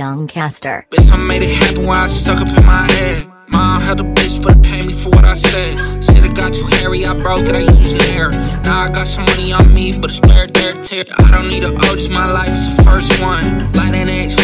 girl. Yung Castor. Bitch, I made it happen while I stuck up in my head. Mom held a bitch, but it paid me for what I said. Said it got too hairy, I broke it, I used Nair. Now I got some money on me, but it's bare there tear. I don't need a O, just my life is the first one. Latinx,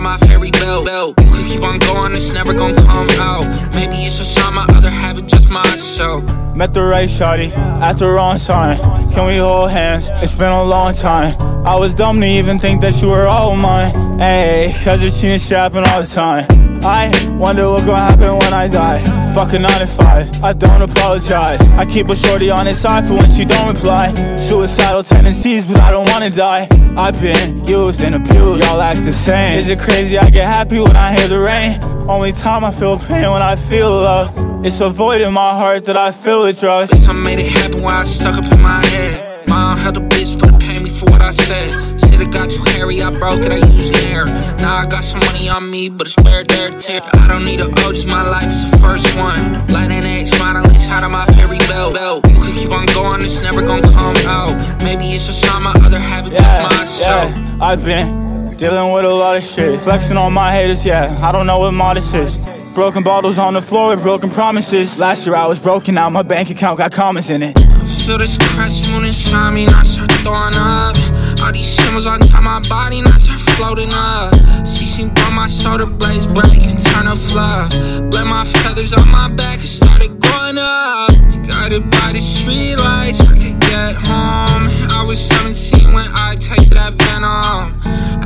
my fairy belt. You could keep on going, it's never gonna come out. Maybe it's a sign my other half just. Met the right shawty at the wrong time. Can we hold hands? It's been a long time. I was dumb to even think that you were all mine. Hey, cause it's cheating shit happen all the time. I wonder what gonna happen when I die. Fucking 9 to 5, I don't apologize. I keep a shorty on his side for when she don't reply. Suicidal tendencies, but I don't wanna die. I've been used and abused, y'all act the same. Is it crazy? I get happy when I hear the rain. Only time I feel pain when I feel love. It's a void in my heart that I fill with trust. Bitch, I made it happen while I stuck up in my head. Mom held a bitch, but it paid me for what I said. Said it got too hairy, I broke it, I used Nair. Now I got some money on me, but it's bare there tear. I don't need a O, just my life is the first one. Latinx, modeling out of my fairy belt. You could keep on going, it's never gonna come out. Maybe it's a sign my other half is just myself. yeah, I've been dealing with a lot of shit. Flexing on my haters, yeah. I don't know what modest is. Broken bottles on the floor with broken promises. Last year I was broken, now my bank account got commas in it. Feel this crescent moon inside me, and I start throwing up. All these shimmers on top my body, and I start floating up. CC brought my shoulder blades break and turn to fluff. Bled my feathers on my back and started growing up. Guided by the street lights, I could get home. I was 17 when I tasted that venom.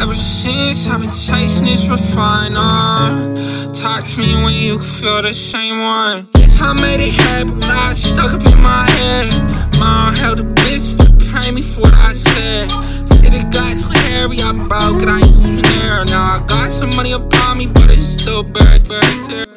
Ever since I've been chasing this refined on. Talk to me when you can feel the same one. Yes, I made it happen when I stuck up in my head. Mom held a bitch, but paid me for what I said. Said it got too hairy, I broke it, I used an air. Now I got some money upon me, but it's still bare tear.